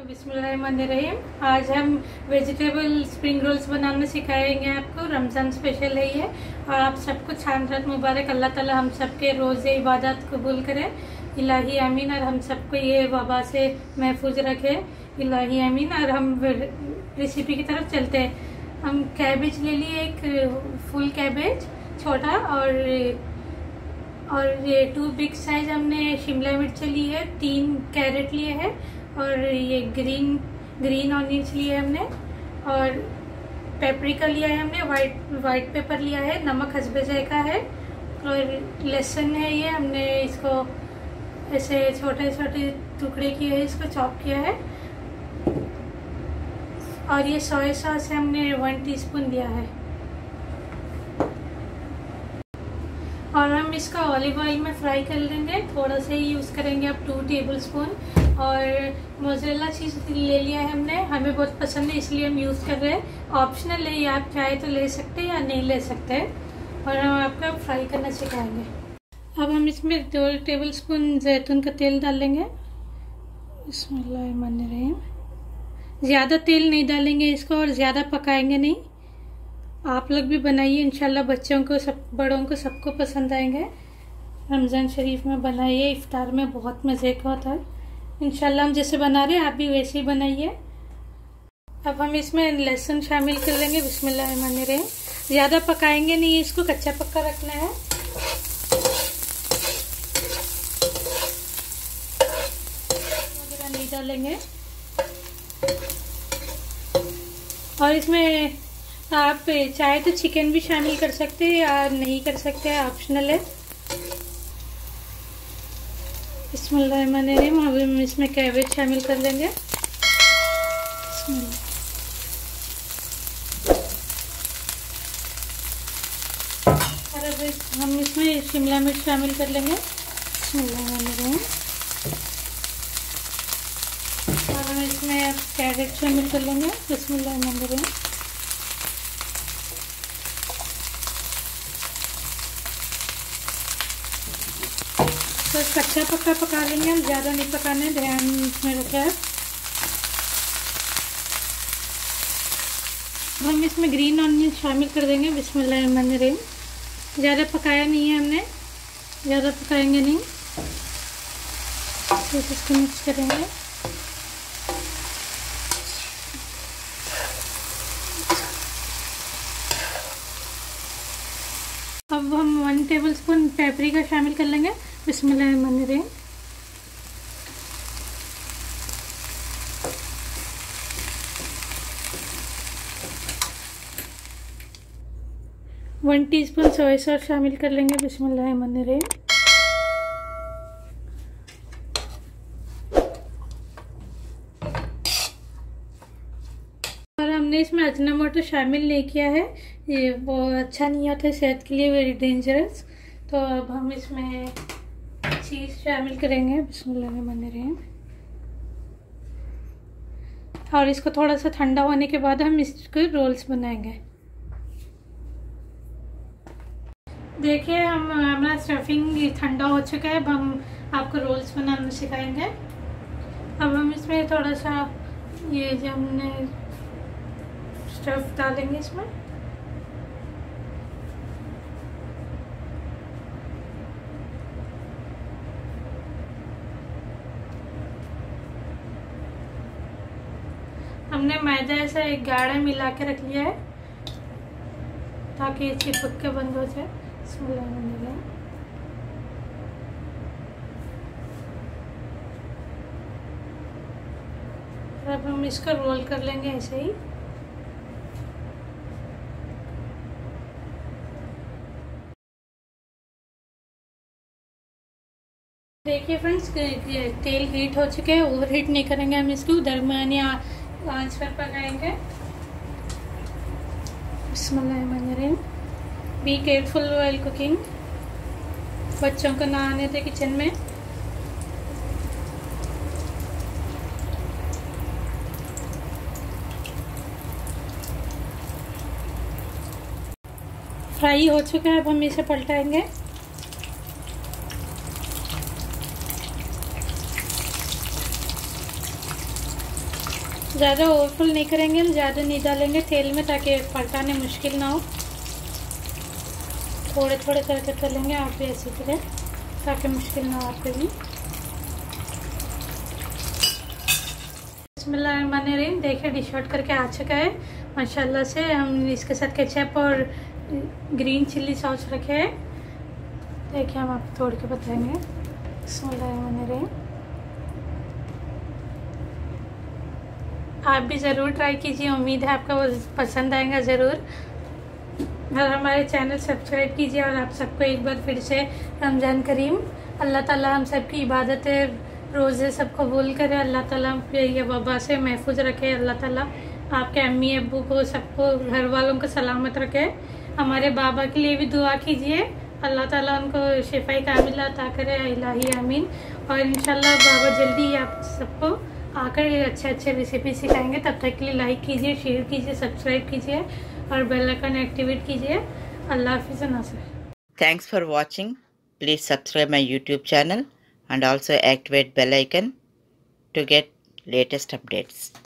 बिस्मिल्लाहिर्रहमानिर्रहीम। आज हम वेजिटेबल स्प्रिंग रोल्स बनाना सिखाएँगे आपको। रमज़ान स्पेशल है ये। और आप सबको छान रात मुबारक। अल्लाह ताला हम सबके रोज़े इबादत कबूल करे। इलाही अमीन और हम सबको ये वबा से महफूज रखे। इलाही अमीन और हम रेसिपी की तरफ़ चलते हैं। हम कैबेज ले लिए एक फुल कैबेज, छोटा और और ये टू बिग साइज़ हमने शिमला मिर्च ली है तीन कैरेट लिए हैं। और ये ग्रीन ग्रीन ऑनियंस लिए हमने, और पेपरिका लिया है हमने वाइट वाइट पेपर लिया है, नमक हसबे जायका है, और लहसुन है ये, हमने इसको ऐसे छोटे छोटे टुकड़े किए हैं, इसको चॉप किया है। और ये सोया सॉस है, हमने वन टीस्पून दिया है। और हम इसका ऑलिव ऑयल में फ्राई कर लेंगे, थोड़ा सा ही यूज़ करेंगे, अब टू टेबल स्पून और मोजरेला चीज़ ले लिया है हमने। हमें बहुत पसंद है, इसलिए हम यूज़ कर रहे हैं। ऑप्शनल है, या आप चाहे तो ले सकते हैं या नहीं ले सकते हैं। और हम आपको फ्राई करना सिखाएँगे। अब हम इसमें दो टेबल स्पून जैतून का तेल डाल लेंगे इसमें ज़्यादा तेल नहीं डालेंगे इसको और ज़्यादा पकाएँगे नहीं। आप लोग भी बनाइए, इंशाल्लाह बच्चों को, सब बड़ों को सबको पसंद आएँगे। रमज़ान शरीफ में बनाइए, इफ्तार में बहुत मज़े का होता है। इंशाल्लाह हम जैसे बना रहे हैं, आप भी वैसे ही बनाइए। अब हम इसमें लहसुन शामिल कर लेंगे बिस्मिल्लाह रहे ज़्यादा पकाएँगे नहीं, इसको कच्चा पक्का रखना है। नहीं डालेंगे। और इसमें आप चाहे तो चिकन भी शामिल कर सकते हैं या नहीं कर सकते ऑप्शनल है। इसमें हम इसमें कैबेज शामिल कर लेंगे। और अब हम इसमें शिमला मिर्च शामिल कर लेंगे। और हम इसमें कैरेट शामिल कर लेंगे। बिस्मिल्लाह कच्चा पक्का पका लेंगे, हम ज़्यादा नहीं पकाने, ध्यान में रखा है। हम इसमें ग्रीन ऑनियन शामिल कर देंगे बिस्मिल्लाहिर्रहमानिर्रहीम ज़्यादा पकाया नहीं है हमने, ज़्यादा पकाएँगे नहीं। तो इसको मिक्स करेंगे। अब हम वन टेबल स्पून पेपरिका शामिल कर लेंगे। बिस्मिल्लाहिर्रहमानिर्रहीम। वन टीस्पून सोया सॉस शामिल कर लेंगे, बिस्मिल्लाहिर्रहमानिर्रहीम। और हमने इसमें अजना मोटर शामिल नहीं किया है, ये वो अच्छा नहीं होता सेहत के लिए वेरी डेंजरस तो अब हम इसमें चीज़ शामिल करेंगे। बिस्मिल्लाहिर्रहमानिर्रहीम और इसको थोड़ा सा ठंडा होने के बाद हम इसके रोल्स बनाएँगे। देखिए, हम, हमारा स्टफिंग ठंडा हो चुका है। अब हम आपको रोल्स बनाना सिखाएँगे। अब हम इसमें थोड़ा सा ये जो हमने स्टफ़ डालेंगे इसमें। हमने मैदा ऐसा एक गाढ़ा मिला के रख लिया है, ताकि ये चिपक के बंद हो जाए। अब हम इसका रोल कर लेंगे ऐसे ही। देखिए फ्रेंड्स तेल हीट हो चुके हैं ओवर हीट नहीं करेंगे हम इसको। दरमियानी आँच पर पकाएँगे बिस्मिल्लाहिर्रहमानिर्रहीम बी केयरफुल वाइल कुकिंग बच्चों को ना आने थे किचन में। फ्राई हो चुका है अब हम इसे पलटाएँगे। ज़्यादा ओवरफुल नहीं करेंगे, ज़्यादा नहीं डालेंगे तेल में ताकि पलटाने मुश्किल ना हो। थोड़े थोड़े करके तलेंगे आप भी ऐसी तरह ताकि मुश्किल ना हो आपको भी। बसमिल्लाम देखिए डिश आउट करके आ चुका है, माशाल्लाह से। हम इसके साथ केचप और ग्रीन चिल्ली सॉस रखे हैं। देखिए, हम आपको तोड़ के बताएँगे। बसमिल्लाम आप भी ज़रूर ट्राई कीजिए। उम्मीद है आपको पसंद आएगा ज़रूर। और हमारे चैनल सब्सक्राइब कीजिए और आप सबको एक बार फिर से रमज़ान करीम। अल्लाह ताला हम सबकी इबादत रोज़े सब कबूल करे। अल्लाह ताला ये वबा से महफूज रखे। अल्लाह ताला आपके अम्मी अबू को, सबको घर वालों को सलामत रखे। हमारे बाबा के लिए भी दुआ कीजिए। अल्लाह ताला उनको शिफाई कामिला अता करे, इलाही आमीन। और इंशाल्लाह बाबा जल्दी आप सबको आकर ये अच्छे अच्छे रेसिपी सिखाएँगे, तब तक के लिए लाइक कीजिए शेयर कीजिए सब्सक्राइब कीजिए और बेल आइकन एक्टिवेट कीजिए। अल्लाह हाफिज़ Nasir. Thanks for watching please subscribe my YouTube channel and also activate bell icon to get latest updates